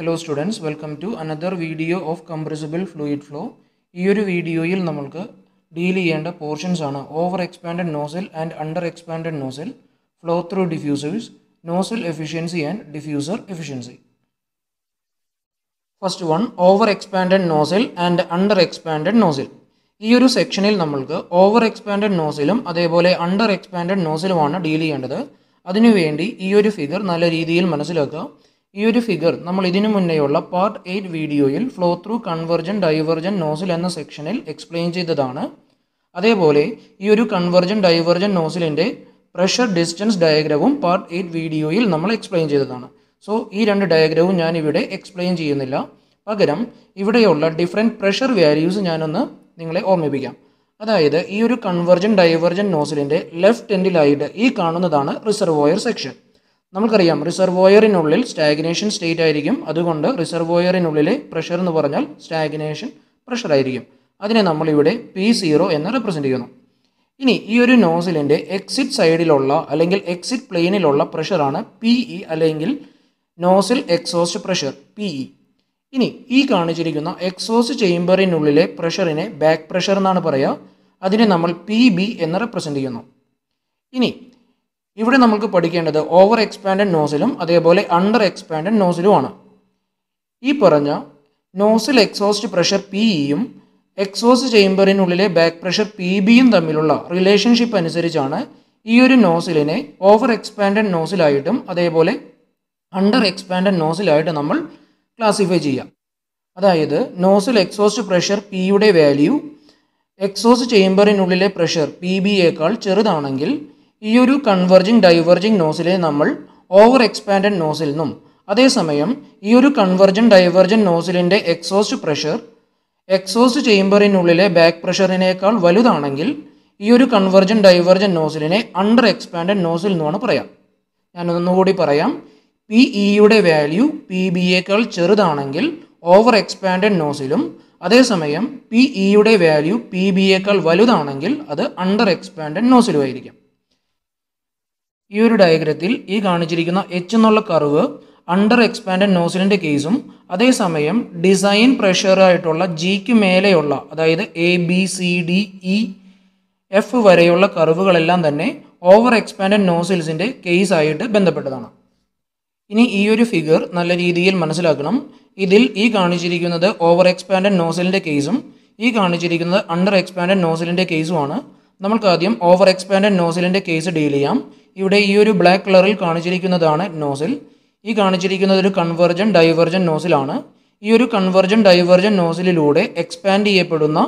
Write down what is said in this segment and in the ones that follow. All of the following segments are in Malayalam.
Hello students welcome to another video of compressible fluid flow ഈ ഒരു വീഡിയോയിൽ നമ്മൾക്ക് ഡീൽ ചെയ്യേണ്ട പോർഷൻസ് ആണ്. Over expanded nozzle and under expanded nozzle flow through diffusers nozzle efficiency and diffuser efficiency first one over expanded nozzle and under expanded nozzle ഈ ഒരു സെക്ഷനിൽ നമ്മൾക്ക് ഓവർ എക്സ്പാൻഡഡ് നോസിലും അതേപോലെ അണ്ടർ എക്സ്പാൻഡഡ് നോസിലുമാണ് ഡീൽ ചെയ്യേണ്ടത്. അതിനുവേണ്ടി ഈ ഒരു ഫിഗർ നല്ല രീതിയിൽ മനസ്സിലാക്കുക. ഈ ഒരു ഫിഗർ നമ്മൾ ഇതിനു മുന്നേയുള്ള പാർട്ട് എയ്റ്റ് വീഡിയോയിൽ flow through convergent divergent nozzle എന്ന സെക്ഷനിൽ എക്സ്പ്ലെയിൻ ചെയ്തതാണ്. അതേപോലെ ഈ ഒരു കൺവെർജൻ ഡൈവർജൻ നോസിലിന്റെ പ്രഷർ ഡിസ്റ്റൻസ് ഡയഗ്രവും പാർട്ട് എയ്റ്റ് വീഡിയോയിൽ നമ്മൾ എക്സ്പ്ലെയിൻ ചെയ്തതാണ്. സോ ഈ രണ്ട് ഡയഗ്രവും ഇവിടെ എക്സ്പ്ലെയിൻ ചെയ്യുന്നില്ല. പകരം ഇവിടെയുള്ള ഡിഫറെന്റ് പ്രഷർ വാല്യൂസ് ഞാനൊന്ന് നിങ്ങളെ ഓർമ്മിപ്പിക്കാം. അതായത് ഈ ഒരു കൺവെർജൻ ഡൈവർജൻ നോസിലിന്റെ ലെഫ്റ്റ് എൻഡിലായിട്ട് ഈ കാണുന്നതാണ് റിസർവോയർ സെക്ഷൻ നമുക്കറിയാം റിസർവോയറിനുള്ളിൽ സ്റ്റാഗ്നേഷൻ സ്റ്റേറ്റ് ആയിരിക്കും. അതുകൊണ്ട് റിസർവോയറിനുള്ളിലെ പ്രഷർ എന്ന് പറഞ്ഞാൽ സ്റ്റാഗ്നേഷൻ പ്രഷർ ആയിരിക്കും. അതിനെ നമ്മളിവിടെ പി സീറോ എന്ന് റെപ്രസെന്റ് ചെയ്യുന്നു. ഇനി ഈ ഒരു നോസിലിന്റെ എക്സിറ്റ് സൈഡിലുള്ള അല്ലെങ്കിൽ എക്സിറ്റ് പ്ലെയിനിലുള്ള പ്രഷറാണ് പി ഇ അല്ലെങ്കിൽ nozzle exhaust pressure P E ഇനി ഈ കാണിച്ചിരിക്കുന്ന എക്സോസ്റ്റ് ചേംബറിനുള്ളിലെ പ്രഷറിനെ ബാക്ക് പ്രഷർ എന്നാണ് പറയുക. അതിനെ നമ്മൾ പി ബി എന്ന് റെപ്രസെന്റ് ചെയ്യുന്നു. ഇനി ഇവിടെ നമുക്ക് പഠിക്കേണ്ടത് ഓവർ എക്സ്പാൻഡഡ് നോസിലും അതേപോലെ അണ്ടർ എക്സ്പാൻഡഡ് നോസിലുമാണ് ഈ പറഞ്ഞ നോസിൽ എക്സോസ്റ്റ് പ്രഷർ പി ഇയും എക്സോസ്റ്റ് ചേംബറിനുള്ളിലെ ബാക്ക് പ്രഷർ പി ബിയും തമ്മിലുള്ള റിലേഷൻഷിപ്പ് അനുസരിച്ചാണ് ഈ ഒരു നോസിലിനെ ഓവർ എക്സ്പാൻഡഡ് നോസിലായിട്ടും അതേപോലെ അണ്ടർ എക്സ്പാൻഡഡ് നോസിലായിട്ട് നമ്മൾ ക്ലാസിഫൈ ചെയ്യാം. അതായത് നോസിൽ എക്സോസ്റ്റ് പ്രഷർ പിയുടെ വാല്യൂ എക്സോസ്റ്റ് ചേംബറിനുള്ളിലെ പ്രഷർ പി ബിയേക്കാൾ ചെറുതാണെങ്കിൽ ഈ ഒരു കൺവെർജിങ് ഡൈവെർജിങ് നോസിലെ നമ്മൾ ഓവർ എക്സ്പാൻഡഡ് നോസിൽ നിന്നും അതേസമയം ഈ ഒരു കൺവെർജൻ ഡൈവെർജിങ് നോസിലിന്റെ എക്സോസ്റ്റ് പ്രഷർ എക്സോസ്റ്റ് ചേംബറിനുള്ളിലെ ബാക്ക് പ്രഷറിനേക്കാൾ വലുതാണെങ്കിൽ ഈ ഒരു കൺവെർജൻ ഡൈവർജൻ നോസിലിനെ അണ്ടർ എക്സ്പാൻഡഡ് നോസിൽ എന്നുമാണ് പറയാം. ഞാനൊന്നുകൂടി പറയാം പി ഇയുടെ വാല്യൂ പി ബിയേക്കാൾ ചെറുതാണെങ്കിൽ ഓവർ എക്സ്പാൻഡഡ് നോസിലും അതേസമയം പി ഇയുടെ വാല്യൂ പി ബിയേക്കാൾ വലുതാണെങ്കിൽ അത് അണ്ടർ എക്സ്പാൻഡഡ് നോസിലും ആയിരിക്കും ഈ ഒരു ഡയഗ്രത്തിൽ ഈ കാണിച്ചിരിക്കുന്ന എച്ച് എന്നുള്ള കർവ് അണ്ടർ എക്സ്പാൻഡഡ് നോസിലിന്റെ കേസും അതേസമയം ഡിസൈൻ പ്രഷറായിട്ടുള്ള ജിക്ക് മേലെയുള്ള അതായത് A B C D E F വരെയുള്ള കർവുകളെല്ലാം തന്നെ ഓവർ എക്സ്പാൻഡഡ് നോസിൽസിന്റെ കേസായിട്ട് ബന്ധപ്പെട്ടതാണ്. ഇനി ഈ ഒരു ഫിഗർ നല്ല രീതിയിൽ മനസ്സിലാക്കണം. ഇതിൽ ഈ കാണിച്ചിരിക്കുന്നത് ഓവർ എക്സ്പാൻഡഡ് നോസിലിന്റെ കേസും ഈ കാണിച്ചിരിക്കുന്നത് അണ്ടർ എക്സ്പാൻഡഡ് നോസിലിന്റെ കേസുമാണ് നമുക്ക് ആദ്യം ഓവർ എക്സ്പാൻഡഡ് നോസിലിന്റെ കേസ് ഡീൽ ചെയ്യാം. ഇവിടെ ഈ ഒരു ബ്ലാക്ക് കളറിൽ കാണിച്ചിരിക്കുന്നതാണ് നോസിൽ ഈ കാണിച്ചിരിക്കുന്നത് ഒരു കൺവെർജൻ ഡൈവർജൻ നോസിലാണ് ഈ ഒരു കൺവെർജൻ ഡൈവർജൻ നോസിലിലൂടെ എക്സ്പാൻഡ് ചെയ്യപ്പെടുന്ന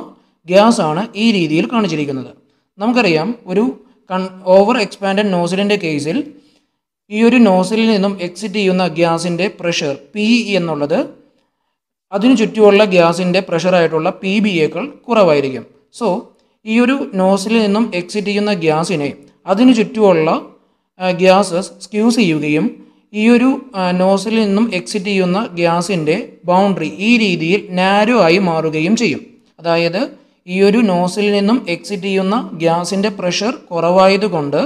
ഗ്യാസ് ആണ് ഈ രീതിയിൽ കാണിച്ചിരിക്കുന്നത്. നമുക്കറിയാം ഒരു കൺ ഓവർ എക്സ്പാൻഡഡ് നോസിലിന്റെ കേസിൽ ഈ ഒരു നോസിലിൽ നിന്നും എക്സിറ്റ് ചെയ്യുന്ന ഗ്യാസിന്റെ പ്രഷർ പി എന്നുള്ളത് അതിനു ചുറ്റുമുള്ള ഗ്യാസിന്റെ പ്രഷറായിട്ടുള്ള പി ബിയേക്കാൾ കുറവായിരിക്കും. സോ ഈ ഒരു നോസിലിൽ നിന്നും എക്സിറ്റ് ചെയ്യുന്ന ഗ്യാസിനെ അതിനു ചുറ്റുമുള്ള ഗ്യാസസ് സ്ക്യൂസ് ചെയ്യുകയും ഈ ഒരു നോസിലിൽ നിന്നും എക്സിറ്റ് ചെയ്യുന്ന ഗ്യാസിന്റെ ബൗണ്ടറി ഈ രീതിയിൽ നാരോ ആയി മാറുകയും ചെയ്യും. അതായത് ഈ ഒരു നോസിലിൽ നിന്നും എക്സിറ്റ് ചെയ്യുന്ന ഗ്യാസിന്റെ പ്രഷർ കുറവായതുകൊണ്ട്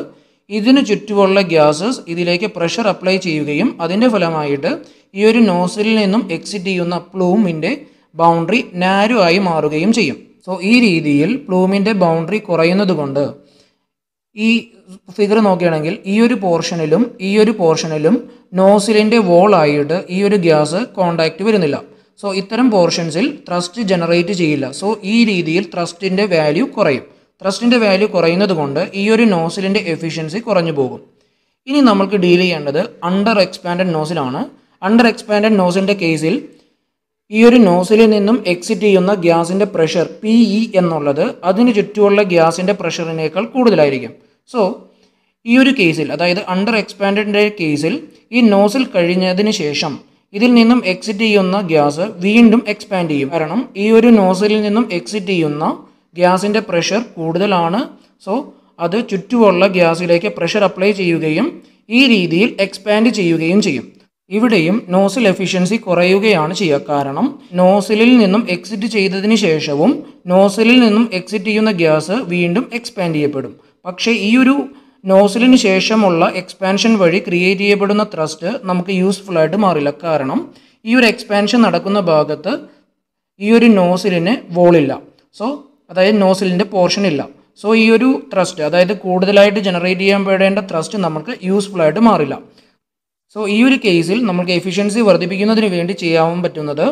ഇതിനു ചുറ്റുമുള്ള ഗ്യാസസ് ഇതിലേക്ക് പ്രഷർ അപ്ലൈ ചെയ്യുകയും അതിന്റെ ഫലമായിട്ട് ഈ ഒരു നോസിലിൽ നിന്നും എക്സിറ്റ് ചെയ്യുന്ന പ്ലൂമിന്റെ ബൗണ്ടറി നാരോ ആയി മാറുകയും ചെയ്യും. സോ ഈ രീതിയിൽ പ്ലൂമിന്റെ ബൗണ്ടറി കുറയുന്നത് കൊണ്ട് ഈ ഫിഗർ നോക്കുകയാണെങ്കിൽ ഈ ഒരു പോർഷനിലും ഈ ഒരു പോർഷനിലും നോസിലിന്റെ വോളായിട്ട് ഈ ഒരു ഗ്യാസ് കോണ്ടാക്റ്റ് വരുന്നില്ല. സോ ഇത്തരം പോർഷൻസിൽ ത്രസ്റ്റ് ജനറേറ്റ് ചെയ്യില്ല. സോ ഈ രീതിയിൽ ത്രസ്റ്റിന്റെ വാല്യൂ കുറയും. ത്രസ്റ്റിന്റെ വാല്യൂ കുറയുന്നത് കൊണ്ട് ഈ ഒരു നോസിലിന്റെ എഫിഷ്യൻസി കുറഞ്ഞു പോകും. ഇനി നമ്മൾക്ക് ഡീൽ ചെയ്യേണ്ടത് അണ്ടർ എക്സ്പാൻഡഡ് നോസിലാണ് അണ്ടർ എക്സ്പാൻഡഡ് നോസിന്റെ കേസിൽ ഈ ഒരു നോസിലിൽ നിന്നും എക്സിറ്റ് ചെയ്യുന്ന ഗ്യാസിന്റെ പ്രഷർ പി ഇ എന്നുള്ളത് അതിന് ചുറ്റുമുള്ള ഗ്യാസിന്റെ പ്രഷറിനേക്കാൾ കൂടുതലായിരിക്കും. സോ ഈ ഒരു കേസിൽ അതായത് അണ്ടർ എക്സ്പാൻഡിന്റെ കേസിൽ ഈ നോസിൽ കഴിഞ്ഞതിന് ശേഷം ഇതിൽ നിന്നും എക്സിറ്റ് ചെയ്യുന്ന ഗ്യാസ് വീണ്ടും എക്സ്പാൻഡ് ചെയ്യും. കാരണം ഈ ഒരു നോസിലിൽ നിന്നും എക്സിറ്റ് ചെയ്യുന്ന ഗ്യാസിന്റെ പ്രഷർ കൂടുതലാണ്. സോ അത് ചുറ്റുമുള്ള ഗ്യാസിലേക്ക് പ്രഷർ അപ്ലൈ ചെയ്യുകയും ഈ രീതിയിൽ എക്സ്പാൻഡ് ചെയ്യുകയും ചെയ്യും. ഇവിടെയും നോസിൽ എഫിഷ്യൻസി കുറയുകയാണ് ചെയ്യുക. കാരണം നോസിലിൽ നിന്നും എക്സിറ്റ് ചെയ്തതിന് ശേഷവും നോസിലിൽ നിന്നും എക്സിറ്റ് ചെയ്യുന്ന ഗ്യാസ് വീണ്ടും എക്സ്പാൻഡ് ചെയ്യപ്പെടും. പക്ഷേ ഈ ഒരു നോസിലിന് ശേഷമുള്ള എക്സ്പാൻഷൻ വഴി ക്രിയേറ്റ് ചെയ്യപ്പെടുന്ന ത്രസ്റ്റ് നമുക്ക് യൂസ്ഫുൾ ആയിട്ട് മാറില്ല. കാരണം ഈ ഒരു എക്സ്പാൻഷൻ നടക്കുന്ന ഭാഗത്ത് ഈ ഒരു നോസിലിന് വോളില്ല സോ അതായത് നോസിലിന്റെ പോർഷൻ ഇല്ല. സോ ഈ ഒരു ത്രസ്റ്റ് അതായത് കൂടുതലായിട്ട് ജനറേറ്റ് ചെയ്യാൻ പേടേണ്ട ത്രസ്റ്റ് നമുക്ക് യൂസ്ഫുൾ ആയിട്ട് മാറില്ല. സോ ഈ ഒരു കേസിൽ നമുക്ക് എഫിഷ്യൻസി വർദ്ധിപ്പിക്കുന്നതിന് വേണ്ടി ചെയ്യാൻ പറ്റുന്നത്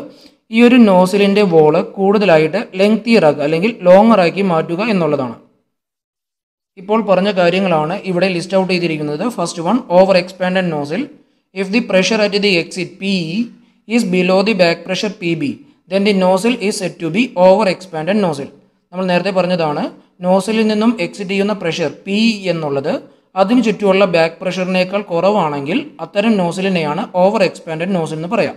ഈ ഒരു നോസിലിന്റെ വോൾ കൂടുതലായിട്ട് ലെങ്തിയറാക്കുക അല്ലെങ്കിൽ ലോങ്ങറാക്കി മാറ്റുക എന്നുള്ളതാണ്. ഇപ്പോൾ പറഞ്ഞ കാര്യങ്ങളാണ് ഇവിടെ ലിസ്റ്റ് ഔട്ട് ചെയ്തിരിക്കുന്നത്. First one over expanded nozzle if the pressure at the exit P is below the back pressure P B then the nozzle is set to be over expanded nozzle നമ്മൾ നേരത്തെ പറഞ്ഞതാണ് നോസിലിൽ നിന്നും എക്സിറ്റ് ചെയ്യുന്ന പ്രഷർ പി എന്നുള്ളത് അതിന് ചുറ്റുമുള്ള ബാക്ക് പ്രഷറിനേക്കാൾ കുറവാണെങ്കിൽ അത്തരം നോസിലിനെയാണ് ഓവർ എക്സ്പാൻഡഡ് നോസിൽ എന്ന് പറയാം.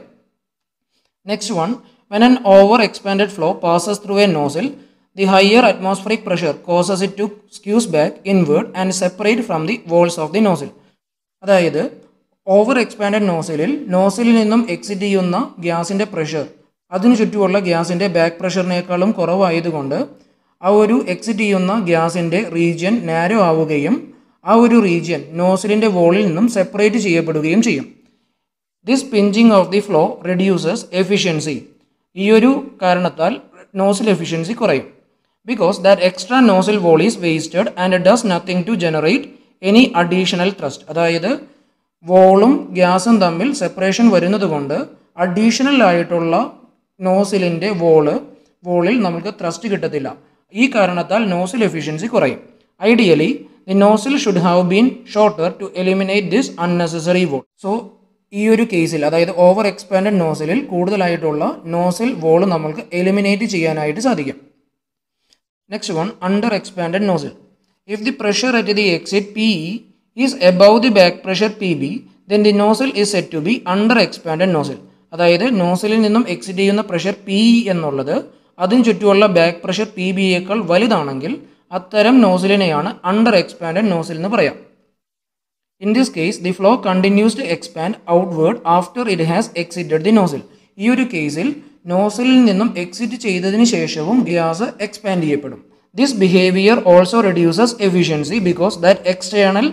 Next one when an over expanded flow passes through a nozzle the higher atmospheric pressure causes it to squeeze back inward and separate from the walls of the nozzle അതായത് ഓവർ എക്സ്പാൻഡഡ് നോസിലിൽ നോസിലിൽ നിന്നും എക്സിറ്റ് ചെയ്യുന്ന ഗ്യാസിന്റെ പ്രഷർ അതിനു ചുറ്റുമുള്ള ഗ്യാസിന്റെ ബാക്ക് പ്രഷറിനേക്കാളും കുറവായതുകൊണ്ട് ആ ഒരു എക്സിറ്റ് ചെയ്യുന്ന ഗ്യാസിന്റെ റീജിയൻ നാരോ ആവുകയും ആ ഒരു റീജിയൻ നോസിലിന്റെ വോളിൽ നിന്നും സെപ്പറേറ്റ് ചെയ്യപ്പെടുകയും ചെയ്യും. This pinching of the flow reduces efficiency ഈ ഒരു കാരണത്താൽ നോസിൽ എഫിഷ്യൻസി കുറയും. Because that extra nozzle wall is wasted and does nothing to generate any additional thrust അതായത് വോളും ഗ്യാസും തമ്മിൽ സെപ്പറേഷൻ വരുന്നത് കൊണ്ട് അഡീഷണൽ ആയിട്ടുള്ള നോസിലിന്റെ വോൾ വോളിൽ നമുക്ക് ത്രസ്റ്റ് കിട്ടത്തില്ല. ഈ കാരണത്താൽ നോസിൽ എഫിഷ്യൻസി കുറയും. Ideally the nozzle should have been shorter to eliminate this unnecessary wall so ഈ ഒരു കേസിൽ അതായത് ഓവർ എക്സ്പാൻഡഡ് നോസിലിൽ കൂടുതലായിട്ടുള്ള നോസിൽ വോൾ നമ്മൾക്ക് എലിമിനേറ്റ് ചെയ്യാനായിട്ട് സാധിക്കും. Next one under expanded nozzle if the pressure at the exit P is above the back pressure P B then the nozzle is set to be under expanded nozzle അതായത് നോസിലിൽ നിന്നും എക്സിറ്റ് ചെയ്യുന്ന പ്രഷർ പി ഇ എന്നുള്ളത് അതിന് ചുറ്റുമുള്ള ബാക്ക് പ്രഷർ പി ബിയേക്കാൾ വലുതാണെങ്കിൽ അത്തരം നോസിലിനെയാണ് അണ്ടർ എക്സ്പാൻഡഡ് നോസിൽ എന്ന് പറയാം. In this case the flow continues to expand outward after it has exited the nozzle ഈ ഒരു കേസിൽ നോസിലിൽ നിന്നും എക്സിറ്റ് ചെയ്തതിന് ശേഷവും ഗ്യാസ് എക്സ്പാൻഡ് ചെയ്യപ്പെടും. This behaviour also reduces efficiency because that external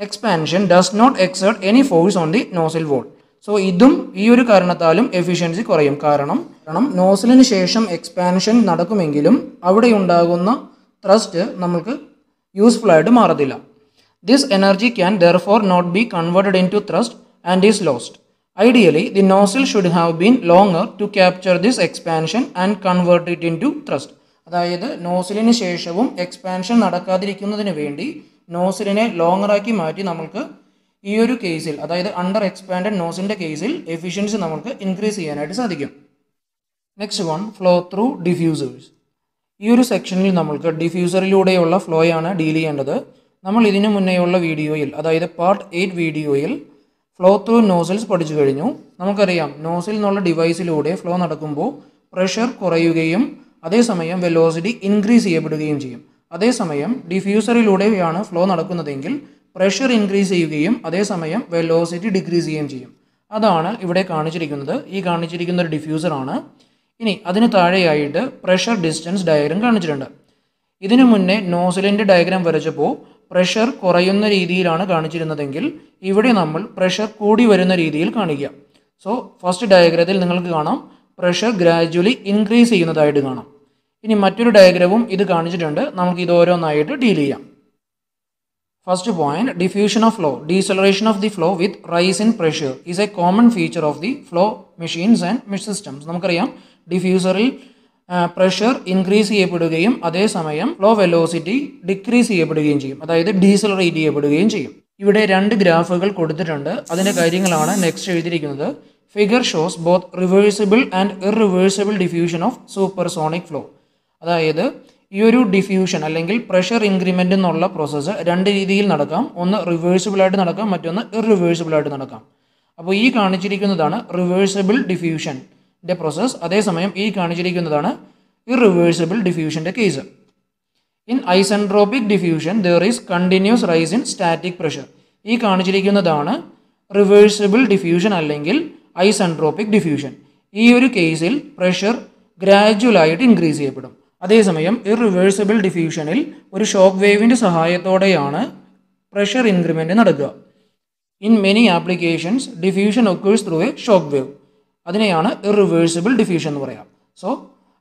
expansion does not exert any force on the nozzle wall so ഇതും ഈ ഒരു കാരണത്താലും എഫിഷ്യൻസി കുറയും. കാരണം കാരണം നോസിലിന് ശേഷം എക്സ്പാൻഷൻ നടക്കുമെങ്കിലും അവിടെ ഉണ്ടാകുന്ന ത്രസ്റ്റ് നമുക്ക് യൂസ്ഫുൾ ആയിട്ട് മാറത്തില്ല. This energy This energy not be converted in to thrust and is is ideally the nozzle should have been longer to capture this expansion and convert it in to thrust അതായത് നോസിലിന് ശേഷവും എക്സ്പാൻഷൻ നടക്കാതിരിക്കുന്നതിന് വേണ്ടി നോസിലിനെ ലോങ്ങറാക്കി മാറ്റി നമുക്ക് ഈ ഒരു കേസിൽ അതായത് അണ്ടർ എക്സ്പാൻഡഡ് നോസിന്റെ കേസിൽ എഫിഷ്യൻസി നമുക്ക് ഇൻക്രീസ് ചെയ്യാനായിട്ട് സാധിക്കും. Next one flow through diffusers ഈ ഒരു സെക്ഷനിൽ നമ്മൾക്ക് ഡിഫ്യൂസറിലൂടെയുള്ള ഫ്ലോയാണ് ഡീൽ ചെയ്യേണ്ടത്. നമ്മൾ ഇതിനു മുന്നേയുള്ള വീഡിയോയിൽ അതായത് പാർട്ട് എയ്റ്റ് വീഡിയോയിൽ ഫ്ലോ ത്രൂ നോസിൽസ് പഠിച്ചു കഴിഞ്ഞു. നമുക്കറിയാം നോസിൽ എന്നുള്ള ഡിവൈസിലൂടെ ഫ്ലോ നടക്കുമ്പോൾ പ്രഷർ കുറയുകയും അതേസമയം വെലോസിറ്റി ഇൻക്രീസ് ചെയ്യപ്പെടുകയും ചെയ്യും. അതേസമയം ഡിഫ്യൂസറിലൂടെയാണ് ഫ്ലോ നടക്കുന്നതെങ്കിൽ പ്രഷർ ഇൻക്രീസ് ചെയ്യുകയും അതേസമയം വെലോസിറ്റി ഡിക്രീസ് ചെയ്യുകയും ചെയ്യും. അതാണ് ഇവിടെ കാണിച്ചിരിക്കുന്നത്. ഈ കാണിച്ചിരിക്കുന്ന ഒരു ഡിഫ്യൂസറാണ് ഇനി അതിന് താഴെയായിട്ട് പ്രഷർ ഡിസ്റ്റൻസ് ഡയഗ്രം കാണിച്ചിട്ടുണ്ട്. ഇതിനു മുന്നേ നോസിലിന്റെ ഡയഗ്രാം വരച്ചപ്പോൾ പ്രഷർ കുറയുന്ന രീതിയിലാണ് കാണിച്ചിരുന്നതെങ്കിൽ ഇവിടെ നമ്മൾ പ്രഷർ കൂടി വരുന്ന രീതിയിൽ കാണിക്കുക. സോ ഫസ്റ്റ് ഡയഗ്രത്തിൽ നിങ്ങൾക്ക് കാണാം പ്രഷർ ഗ്രാജുവലി ഇൻക്രീസ് ചെയ്യുന്നതായിട്ട് കാണാം. ഇനി മറ്റൊരു ഡയഗ്രവും ഇത് കാണിച്ചിട്ടുണ്ട്. നമുക്ക് ഇത് ഓരോന്നായിട്ട് ഡീൽ ചെയ്യാം. First point diffusion of flow deceleration of the flow with rise in pressure is a common feature of the flow machines and systems നമുക്കറിയാം ഡിഫ്യൂസറിൽ പ്രഷർ ഇൻക്രീസ് ചെയ്യപ്പെടുകയും അതേസമയം ഫ്ലോ വെലോസിറ്റി ഡിക്രീസ് ചെയ്യപ്പെടുകയും ചെയ്യും. അതായത് ഡീസലറേറ്റ് ചെയ്യപ്പെടുകയും ചെയ്യും. ഇവിടെ രണ്ട് ഗ്രാഫുകൾ കൊടുത്തിട്ടുണ്ട്. അതിന്റെ കാര്യങ്ങളാണ് നെക്സ്റ്റ് എഴുതിയിരിക്കുന്നത്. Figure shows both reversible and irreversible diffusion of supersonic flow അതായത് ഈ ഒരു ഡിഫ്യൂഷൻ അല്ലെങ്കിൽ പ്രഷർ ഇൻക്രിമെന്റ് എന്നുള്ള പ്രോസസ്സ് രണ്ട് രീതിയിൽ നടക്കാം. ഒന്ന് റിവേഴ്സിബിൾ ആയിട്ട് നടക്കാം. മറ്റൊന്ന് ഇറിവേഴ്സിബിൾ ആയിട്ട് നടക്കാം. അപ്പോൾ ഈ കാണിച്ചിരിക്കുന്നതാണ് റിവേഴ്സിബിൾ ഡിഫ്യൂഷന്റെ പ്രോസസ്സ് അതേസമയം ഈ കാണിച്ചിരിക്കുന്നതാണ് irreversible ഡിഫ്യൂഷന്റെ case in isentropic diffusion there is continuous rise in static pressure ഈ കാണിച്ചിരിക്കുന്നതാണ് റിവേഴ്സിബിൾ ഡിഫ്യൂഷൻ അല്ലെങ്കിൽ ഐസെൻട്രോപ്പിക് ഡിഫ്യൂഷൻ ഈ ഒരു കേസിൽ പ്രഷർ ഗ്രാജുവലായിട്ട് ഇൻക്രീസ് ചെയ്യപ്പെടും. അതേസമയം ഇറിവേഴ്സിബിൾ ഡിഫ്യൂഷനിൽ ഒരു ഷോക്ക് വേവിന്റെ സഹായത്തോടെയാണ് പ്രഷർ ഇൻക്രിമെന്റ് നടക്കുക. In many applications diffusion occurs through a shock wave അതിനെയാണ് ഇറിവേഴ്സിബിൾ ഡിഫ്യൂഷൻ എന്ന് പറയാം. സോ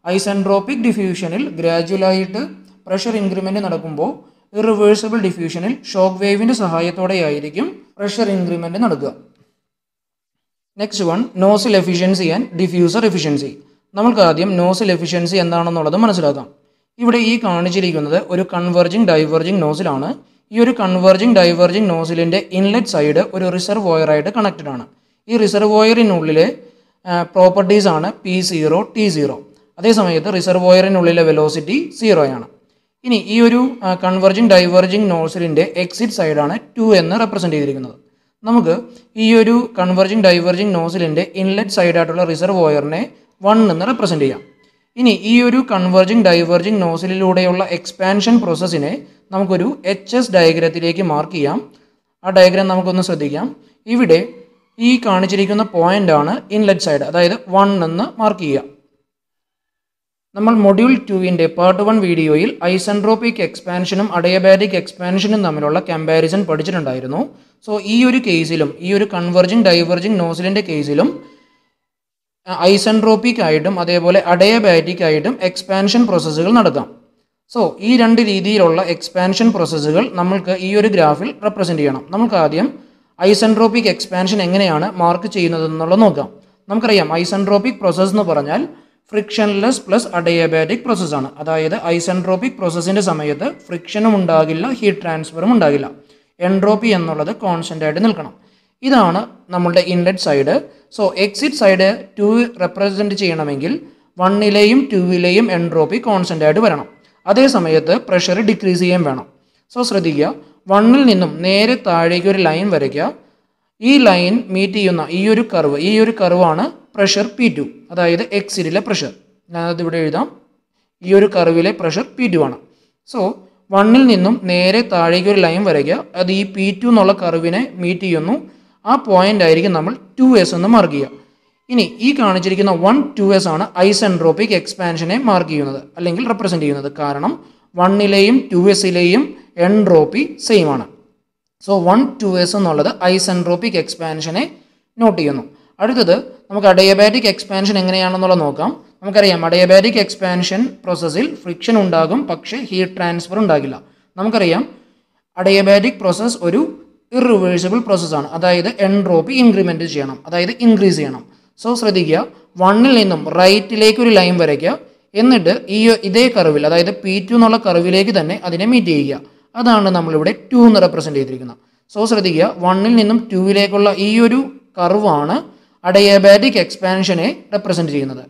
ഐസെൻട്രോപ്പിക് ഡിഫ്യൂഷനിൽ ഗ്രാജുവലായിട്ട് പ്രഷർ ഇൻക്രിമെന്റ് നടക്കുമ്പോൾ ഇറിവേഴ്സിബിൾ ഡിഫ്യൂഷനിൽ ഷോക്ക് വേവിന്റെ സഹായത്തോടെയായിരിക്കും പ്രഷർ ഇൻക്രിമെന്റ് നടക്കുക. Next one nozzle efficiency and diffuser efficiency നമുക്ക് ആദ്യം നോസിൽ എഫിഷ്യൻസി എന്താണെന്നുള്ളത് മനസ്സിലാക്കാം. ഇവിടെ ഈ കാണിച്ചിരിക്കുന്നത് ഒരു കൺവെർജിങ് ഡൈവേർജിങ് നോസിലാണ് ഈ ഒരു കൺവെർജിങ് ഡൈവേർജിങ് നോസിലിന്റെ ഇൻലെറ്റ് സൈഡ് ഒരു റിസർവോയറായിട്ട് കണക്റ്റഡ് ആണ്. ഈ റിസർവോയറിനുള്ളിലെ പ്രോപ്പർട്ടീസ് ആണ് പി സീറോ ടി സീറോ അതേ സമയത്ത് റിസർവോയറിനുള്ളിലെ വെലോസിറ്റി സീറോയാണ് ഇനി ഈ ഒരു കൺവെർജിങ് ഡൈവേർജിങ് നോസിലിന്റെ എക്സിറ്റ് സൈഡാണ് ടു എന്ന് റെപ്രസെന്റ് ചെയ്തിരിക്കുന്നത്. നമുക്ക് ഈ ഒരു കൺവെർജിങ് ഡൈവേർജിങ് നോസിലിന്റെ ഇൻലെറ്റ് സൈഡായിട്ടുള്ള റിസർവോയറിനെ വൺ എന്ന് റെപ്രസെന്റ് ചെയ്യാം. ഇനി ഈ ഒരു കൺവെർജിങ് ഡൈവേർജിങ് നോസിലൂടെയുള്ള എക്സ്പാൻഷൻ പ്രോസസ്സിനെ നമുക്കൊരു എച്ച് എസ് ഡയഗ്രത്തിലേക്ക് മാർക്ക് ചെയ്യാം. ആ ഡയഗ്രാം നമുക്കൊന്ന് ശ്രദ്ധിക്കാം. ഇവിടെ ഈ കാണിച്ചിരിക്കുന്ന പോയിന്റ് ആണ് ഇൻലെറ്റ് സൈഡ് അതായത് വൺ എന്ന് മാർക്ക് ചെയ്യുക. നമ്മൾ മൊഡ്യൂൾ ടുവിന്റെ പാർട്ട് വൺ വീഡിയോയിൽ ഐസെൻട്രോപ്പിക് എക്സ്പാൻഷനും അഡയബാറ്റിക് എക്സ്പാൻഷനും തമ്മിലുള്ള കമ്പാരിസൺ പഠിച്ചിട്ടുണ്ടായിരുന്നു. സോ ഈ ഒരു കേസിലും ഈ ഒരു കൺവെർജിങ് ഡൈവെർജിങ് നോസിലിന്റെ കേസിലും ഐസെൻട്രോപ്പിക് ആയിട്ടും അതേപോലെ അഡയബാറ്റിക് ആയിട്ടും എക്സ്പാൻഷൻ പ്രോസസ്സുകൾ നടക്കാം സോ ഈ രണ്ട് രീതിയിലുള്ള എക്സ്പാൻഷൻ പ്രോസസ്സുകൾ നമ്മൾക്ക് ഈ ഒരു ഗ്രാഫിൽ റെപ്രസെന്റ് ചെയ്യണം. നമുക്ക് ആദ്യം ഐസെൻട്രോപ്പിക് എക്സ്പാൻഷൻ എങ്ങനെയാണ് മാർക്ക് ചെയ്യുന്നത് എന്നുള്ളത് നോക്കാം. നമുക്കറിയാം ഐസെൻട്രോപ്പിക് പ്രോസസ്സ് എന്ന് പറഞ്ഞാൽ ഫ്രിക്ഷൻലെസ് പ്ലസ് അഡയബാറ്റിക് പ്രോസസ്സാണ് അതായത് ഐസെൻട്രോപ്പിക് പ്രോസസ്സിന്റെ സമയത്ത് ഫ്രിക്ഷനും ഉണ്ടാകില്ല ഹീറ്റ് ട്രാൻസ്ഫറും ഉണ്ടാകില്ല. എൻട്രോപ്പി എന്നുള്ളത് കോൺസ്റ്റന്റ് ആയിട്ട് നിൽക്കണം. ഇതാണ് നമ്മളുടെ inlet side so exit side two represent ചെയ്യണമെങ്കിൽ വണ്ണിലെയും ടൂവിലെയും എൻട്രോപ്പി കോൺസ്റ്റന്റ് ആയിട്ട് വരണം. അതേ സമയത്ത് പ്രഷർ ഡിക്രീസ് ചെയ്യാൻ വേണം. സോ ശ്രദ്ധിക്കുക. വണ്ണിൽ നിന്നും നേരെ താഴേക്ക് ഒരു ലൈൻ വരയ്ക്കുക. ഈ ലൈൻ മീറ്റ് ചെയ്യുന്ന ഈ ഒരു കർവ് ഈ ഒരു കർവാണ് പ്രഷർ പി ടു അതായത് എക്സിലെ പ്രഷർ ഞാനത് ഇവിടെ എഴുതാം. ഈ ഒരു കർവിലെ പ്രഷർ പി ടു ആണ്. സോ വണ്ണിൽ നിന്നും നേരെ താഴേക്ക് ഒരു ലൈൻ വരയ്ക്കുക. അത് ഈ പി ടു എന്നുള്ള കർവിനെ മീറ്റ് ചെയ്യുന്നു. ആ പോയിന്റ് ആയിരിക്കും നമ്മൾ ടു എസ് എന്ന് മാർക്ക് ചെയ്യുക. ഇനി ഈ കാണിച്ചിരിക്കുന്ന വൺ ടു എസ് ആണ് ഐസെൻട്രോപ്പിക് എക്സ്പാൻഷനെ മാർക്ക് ചെയ്യുന്നത് അല്ലെങ്കിൽ റെപ്രസെന്റ് ചെയ്യുന്നത്. കാരണം വണ്ണിലെയും ടു എസിലെയും എൻട്രോപ്പി സെയിം ആണ് സോ വൺ ടു എസ് എന്നുള്ളത് ഐസെൻട്രോപ്പിക് എക്സ്പാൻഷനെ നോട്ട് ചെയ്യുന്നു. അടുത്തത് നമുക്ക് അഡയബാറ്റിക് എക്സ്പാൻഷൻ എങ്ങനെയാണെന്നുള്ളത് നോക്കാം. നമുക്കറിയാം അഡയബാറ്റിക് എക്സ്പാൻഷൻ പ്രോസസ്സിൽ ഫ്രിക്ഷൻ ഉണ്ടാകും പക്ഷേ ഹീറ്റ് ട്രാൻസ്ഫർ ഉണ്ടാകില്ല. നമുക്കറിയാം അഡയബാറ്റിക് പ്രോസസ്സ് ഒരു ഇറിവേഴ്സിബിൾ പ്രോസസ്സാണ് അതായത് എൻട്രോപ്പി ഇൻക്രിമെന്റ് ചെയ്യണം. അതായത് ഇൻക്രീസ് ചെയ്യണം. സോ ശ്രദ്ധിക്കുക. വണ്ണിൽ നിന്നും റൈറ്റിലേക്ക് ഒരു ലൈൻ വരയ്ക്കുക. എന്നിട്ട് ഈ ഇതേ കർവിൽ അതായത് പി ടു എന്നുള്ള കർവിലേക്ക് തന്നെ അതിനെ മീറ്റ് ചെയ്യുക. അതാണ് നമ്മളിവിടെ ടു എന്ന് റെപ്രസെന്റ് ചെയ്തിരിക്കുന്നത്. സോ ശ്രദ്ധിക്കുക. വണ്ണിൽ നിന്നും ടൂവിലേക്കുള്ള ഈ ഒരു കർവാണ് അഡയബാറ്റിക് എക്സ്പാൻഷനെ റെപ്രസെന്റ് ചെയ്യുന്നത്.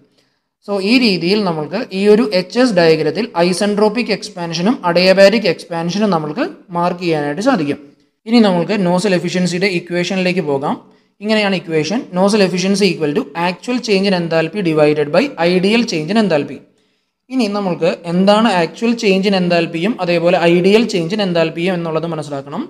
സോ ഈ രീതിയിൽ നമ്മൾക്ക് ഈ ഒരു എച്ച് എസ് ഡയഗ്രത്തിൽ ഐസെൻട്രോപ്പിക് എക്സ്പാൻഷനും അഡയബാറ്റിക് എക്സ്പാൻഷനും നമ്മൾക്ക് മാർക്ക് ചെയ്യാനായിട്ട് സാധിക്കും. ഇനി നമ്മൾക്ക് നോസൽ എഫിഷ്യൻസിയുടെ ഇക്വേഷനിലേക്ക് പോകാം. ഇങ്ങനെയാണ് equation nozzle efficiency equal to actual change in enthalpy divided by ideal change in enthalpy ഇനി നമ്മൾക്ക് എന്താണ് ആക്ച്വൽ ചേഞ്ച് ഇൻ അതേപോലെ ഐഡിയൽ ചേഞ്ച് ഇൻ എന്നുള്ളത് മനസ്സിലാക്കണം.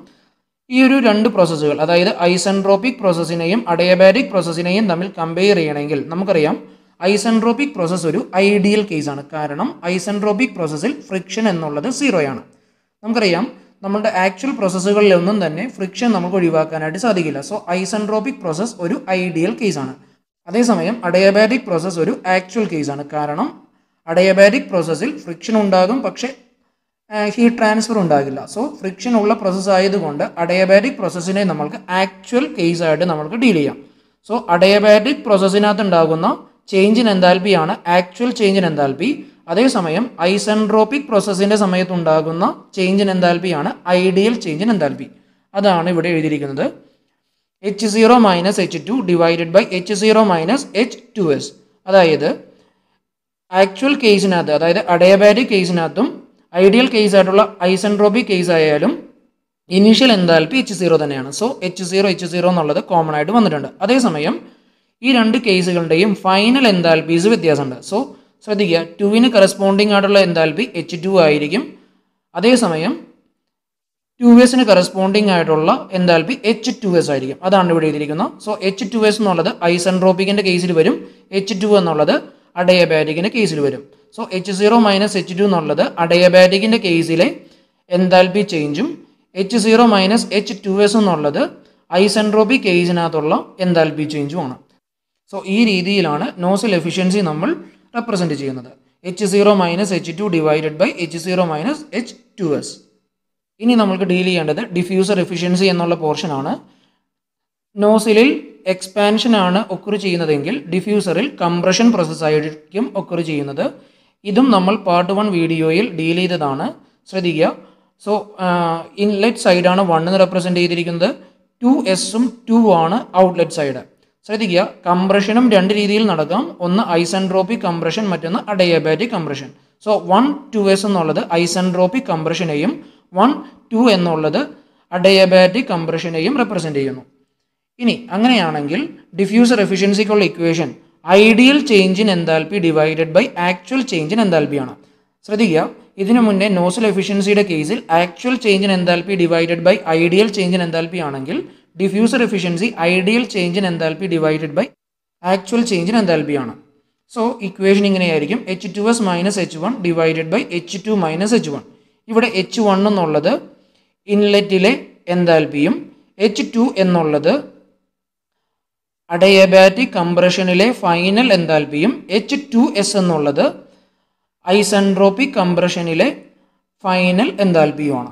ഈ ഒരു രണ്ട് പ്രോസസ്സുകൾ അതായത് ഐസെൻട്രോപ്പിക് പ്രോസസ്സിനെയും അഡയബാറ്റിക് പ്രോസസ്സിനെയും തമ്മിൽ കമ്പയർ ചെയ്യണമെങ്കിൽ നമുക്കറിയാം ഐസെൻട്രോപ്പിക് പ്രോസസ്സ് ഒരു ഐഡിയൽ കേസാണ് കാരണം ഐസെൻട്രോപ്പിക് പ്രോസസ്സിൽ ഫ്രിക്ഷൻ എന്നുള്ളത് സീറോയാണ് നമുക്കറിയാം നമ്മളുടെ ആക്ച്വൽ പ്രോസസ്സുകളിലൊന്നും തന്നെ ഫ്രിക്ഷൻ നമുക്ക് ഒഴിവാക്കാനായിട്ട് സാധിക്കില്ല. സോ ഐസെൻട്രോപ്പിക് പ്രോസസ്സ് ഒരു ഐഡിയൽ കേസാണ് അതേസമയം അഡയബാറ്റിക് പ്രോസസ്സ് ഒരു ആക്ച്വൽ കേസാണ് കാരണം അഡയബാറ്റിക് പ്രോസസ്സിൽ ഫ്രിക്ഷൻ ഉണ്ടാകും പക്ഷേ ഹീറ്റ് ട്രാൻസ്ഫർ ഉണ്ടാകില്ല. സോ ഫ്രിക്ഷൻ ഉള്ള പ്രോസസ്സ് ആയതുകൊണ്ട് അഡയബാറ്റിക് പ്രോസസ്സിനെ നമ്മൾക്ക് ആക്ച്വൽ കേസായിട്ട് നമ്മൾക്ക് ഡീൽ ചെയ്യാം. സോ അഡയബാറ്റിക് പ്രോസസ്സിനകത്ത് ഉണ്ടാകുന്ന ചേഞ്ച് ഇൻ എൻതാൽപ്പി ആണ് ആക്ച്വൽ ചേഞ്ച് ഇൻ എൻതാൽപ്പി അതേസമയം ഐസെൻട്രോപ്പിക് പ്രോസസ്സിന്റെ സമയത്ത് ഉണ്ടാകുന്ന ചേഞ്ച് ഇൻ എൻതാൽപ്പി ആണ് ഐഡിയൽ ചേഞ്ച് ഇൻ എൻതാൽപ്പി അതാണ് ഇവിടെ എഴുതിയിരിക്കുന്നത്. H zero minus H two divided by H zero minus H two S അതായത് ആക്ച്വൽ കേസിനകത്ത് അതായത് അഡയബാറ്റിക് കേസിനകത്തും ഐഡിയൽ കേസ് ആയിട്ടുള്ള ഐസെൻട്രോപ്പിക് കേസ് ആയാലും ഇനീഷ്യൽ എന്താൽപ്പി എച്ച് സീറോ തന്നെയാണ്. So H zero H zero എന്നുള്ളത് കോമൺ ആയിട്ട് വന്നിട്ടുണ്ട്. അതേസമയം ഈ രണ്ട് കേസുകളുടെയും ഫൈനൽ എന്താൽപ്പീസ് വ്യത്യാസമുണ്ട്. സോ ശ്രദ്ധിക്കുക ടുവിന് കറസ്പോണ്ടിങ് ആയിട്ടുള്ള എന്താൽപ്പി എച്ച് ടു ആയിരിക്കും. അതേസമയം ടു എസിന് കറസ്പോണ്ടിങ് ആയിട്ടുള്ള എന്താൽപ്പി എച്ച് ടു എസ് ആയിരിക്കും. അതാണ് ഇവിടെ എഴുതിയിരിക്കുന്നത്. സോ എച്ച് ടു എസ് എന്നുള്ളത് ഐസെൻട്രോപ്പിക്കിന്റെ കേസിൽ വരും. എച്ച് ടു എന്നുള്ളത് അഡയബാറ്റിക്കിന്റെ കേസിൽ വരും. So H zero minus H two എന്നുള്ളത് അഡയബാറ്റിക്കിന്റെ കേസിലെ enthalpy ചേഞ്ചും H zero minus H two S എന്നുള്ളത് ഐസെൻട്രോപ്പി കേസിനകത്തുള്ള എന്താൽപ്പി ചേഞ്ചുമാണ് സോ ഈ രീതിയിലാണ് നോസൽ എഫിഷ്യൻസി നമ്മൾ റെപ്രസെന്റ് ചെയ്യുന്നത്. H zero minus H two divided by H zero minus H two S ഇനി നമ്മൾക്ക് ഡീൽ ചെയ്യേണ്ടത് ഡിഫ്യൂസർ എഫിഷ്യൻസി എന്നുള്ള പോർഷനാണ് നോസിലിൽ എക്സ്പാൻഷൻ ആണ് ഒക്കർ ചെയ്യുന്നതെങ്കിൽ ഡിഫ്യൂസറിൽ കംപ്രഷൻ പ്രോസസ് ആയിരിക്കും ഒക്കുറി ചെയ്യുന്നത്. ഇതും നമ്മൾ പാർട്ട് വൺ വീഡിയോയിൽ ഡീൽ ചെയ്തതാണ്. ശ്രദ്ധിക്കുക. സോ ഇൻലെറ്റ് സൈഡാണ് വണ്ണെന്ന് റെപ്രസെന്റ് ചെയ്തിരിക്കുന്നത്. ടു എസും ടു ആണ് ഔട്ട്ലെറ്റ് സൈഡ് ശ്രദ്ധിക്കുക. കംപ്രഷനും രണ്ട് രീതിയിൽ നടക്കാം. ഒന്ന് ഐസൻട്രോപ്പിക് കംപ്രഷൻ മറ്റൊന്ന് adiabatic compression so one two S എന്നുള്ളത് ഐസൻട്രോപ്പിക് കംപ്രഷനെയും വൺ ടു എന്നുള്ളത് അഡയബാറ്റിക് കംപ്രഷനെയും റെപ്രസെന്റ് ചെയ്യുന്നു. ഇനി അങ്ങനെയാണെങ്കിൽ diffuser എഫിഷ്യൻസിക്കുള്ള equation ideal change in enthalpy divided by actual change in എൻതാൽപ്പിയാണ് ശ്രദ്ധിക്കുക ഇതിനു മുന്നേ നോസൽ എഫിഷ്യൻസിയുടെ കേസിൽ actual change in enthalpy divided by ideal change in enthalpy ആണെങ്കിൽ diffuser efficiency ideal change in enthalpy divided by actual change in enthalpy ആണ്. സോ ഇക്വേഷൻ ഇങ്ങനെയായിരിക്കും. H two S minus H one divided by H two minus H one ഇവിടെ എച്ച് വൺ എന്നുള്ളത് ഇൻലെറ്റിലെ എൻതാൽപ്പിയും എച്ച് ടു എന്നുള്ളത് അഡയബാറ്റിക് കംപ്രഷനിലെ ഫൈനൽ എൻതാൽപ്പിയും എച്ച് ടു എസ് എന്നുള്ളത് ഐസൻട്രോപ്പിക് കംപ്രഷനിലെ ഫൈനൽ എൻതാൽപ്പിയുമാണ്.